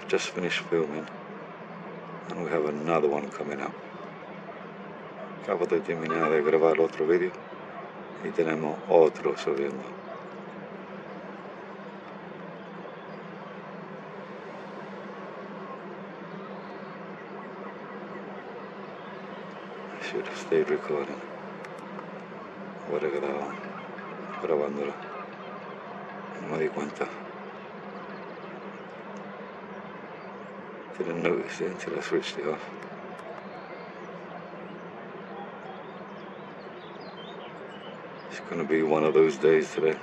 I've just finished filming and we have another one coming up. Acabo de terminar de grabar otro vídeo y tenemos otro subiendo. I should have stayed recording. Hubiera quedado grabándolo. No me di cuenta. I didn't notice it until I switched it off. It's gonna be one of those days today.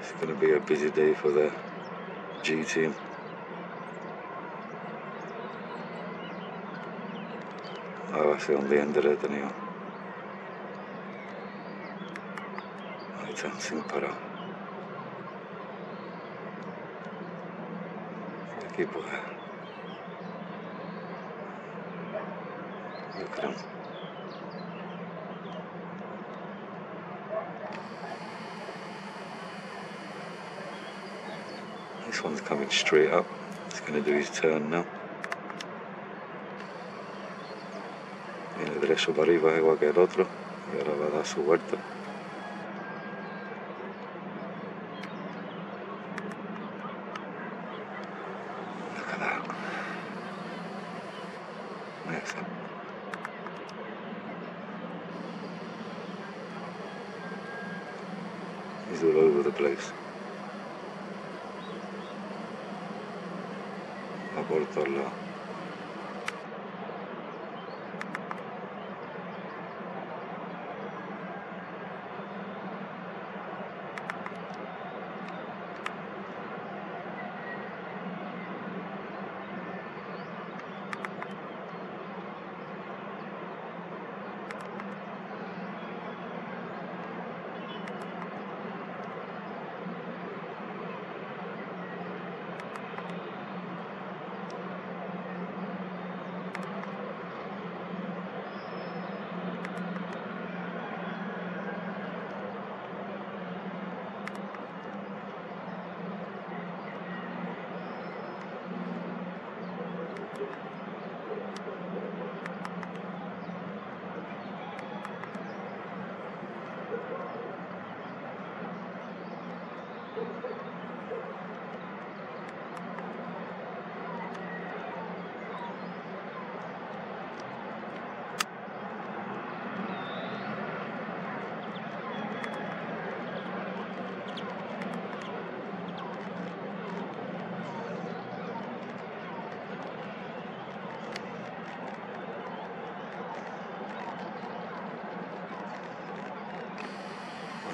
It's gonna be a busy day for the G team. Oh, Ahora sé dónde he tenido. Ahí están sin parar. El equipo de... Yo creo. This one's coming straight up. He's going to do his turn now. Viene derecho para arriba igual que el otro. Y ahora va a dar su vuelta. Look at that. Amazing. He's all over the place. Va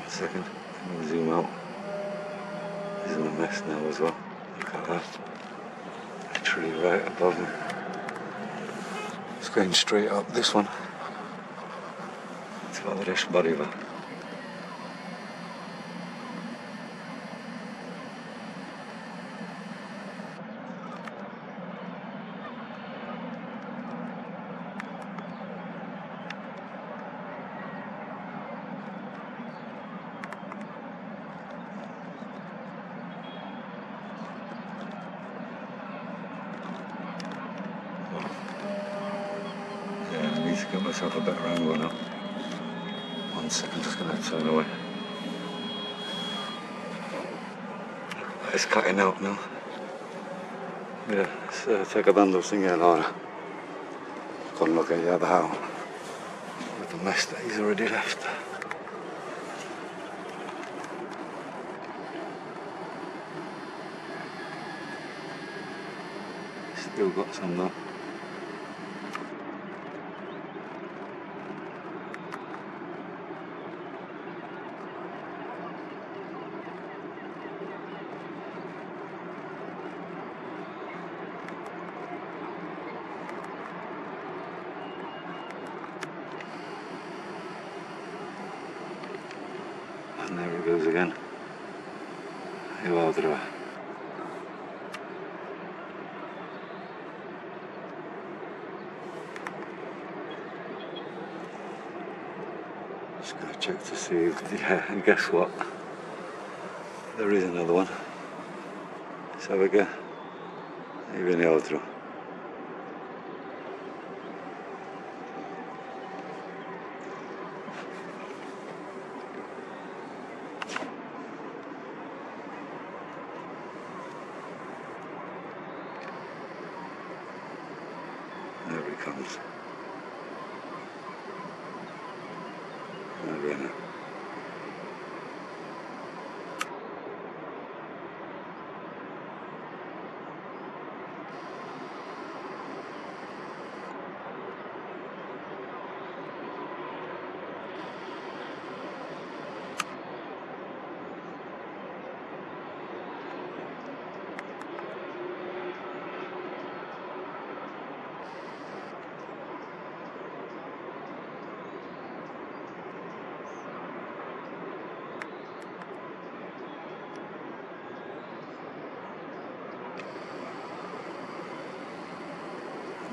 One second. Let me zoom out. He's in a mess now as well. Look at that. Literally right above him. It's going straight up this one. It's about this body va. Yeah, I need to get myself a better angle now. One second, just gonna turn away. It's cutting out now. Mira, se está quedando sin él ahora. Con lo que ya ha dejado. With the mess that he's already left. Still got some though. And there it goes again. Otra. Just gonna check to see if, yeah, and guess what? There is another one. ¿Sabe qué? Ahí viene otro. There he comes. Viene.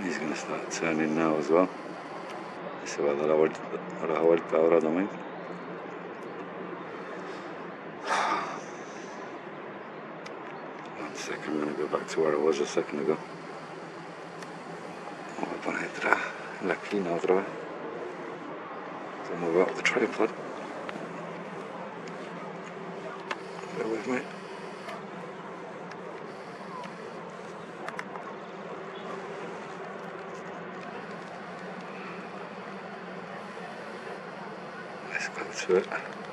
He's going to start turning now as well. Se va a dar la vuelta, la vuelta ahora también. One second, I'm going to go back to where I was a second ago. Voy a poner en la esquina otra vez. So move out the tripod. Bear with me. Let's go to it.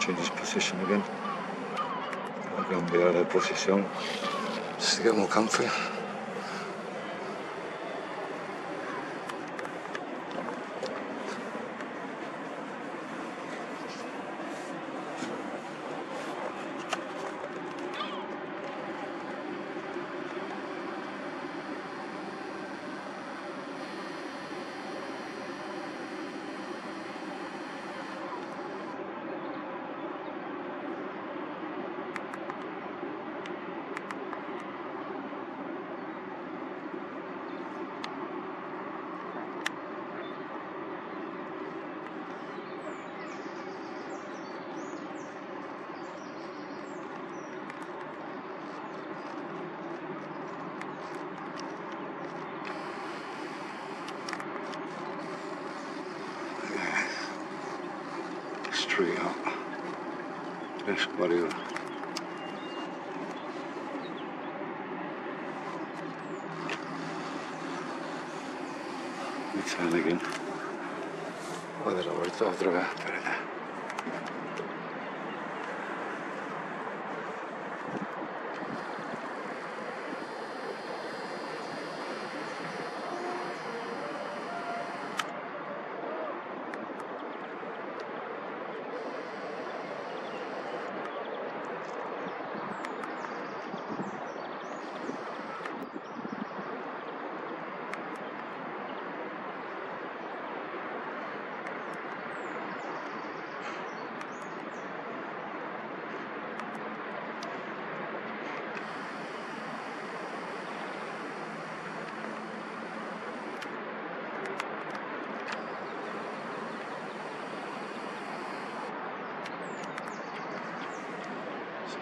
Change his position again. I'll go and be out of position just to get more comfy. Tree out. Let's go. Flanagan. Vado la vuelta otra vez, espérate.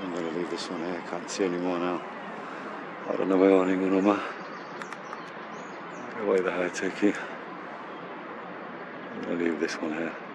I'm going to leave this one here. Can't see any more now. I don't know where ninguno más. Away the high you. I'm going to leave this one here.